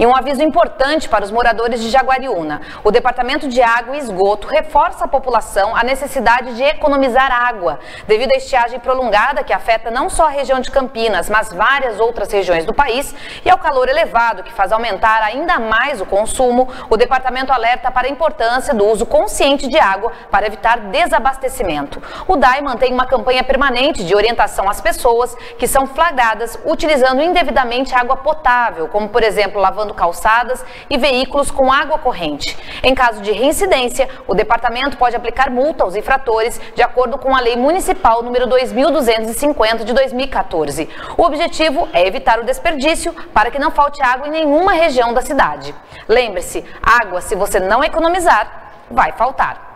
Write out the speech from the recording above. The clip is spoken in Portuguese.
E um aviso importante para os moradores de Jaguariúna. O Departamento de Água e Esgoto reforça a população a necessidade de economizar água, devido à estiagem prolongada que afeta não só a região de Campinas, mas várias outras regiões do país, e ao calor elevado que faz aumentar ainda mais o consumo, o departamento alerta para a importância do uso consciente de água para evitar desabastecimento. O DAI mantém uma campanha permanente de orientação às pessoas que são flagradas utilizando indevidamente água potável, como por exemplo lavando calçadas e veículos com água corrente. Em caso de reincidência, o departamento pode aplicar multa aos infratores de acordo com a Lei Municipal número 2250 de 2014. O objetivo é evitar o desperdício para que não falte água em nenhuma região da cidade. Lembre-se, água, se você não economizar, vai faltar.